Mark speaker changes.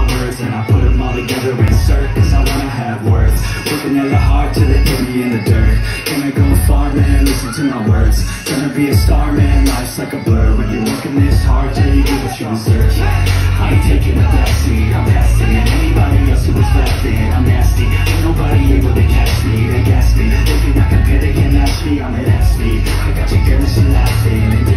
Speaker 1: my words And I put them all together, insert Cause I wanna have worth Working hella hard till they put me in the dirt. Can I go far, man, listen to my words. Gonna be a star, man, life's like a blur When you're working this hard till you get what you search. I ain't taking a backseat. I'm passing Anybody else who was left in. I'm nasty. Ain't nobody able to catch me, they gas me. They think I compare, they can't match me, I'm an athlete. I got your girl and she laughing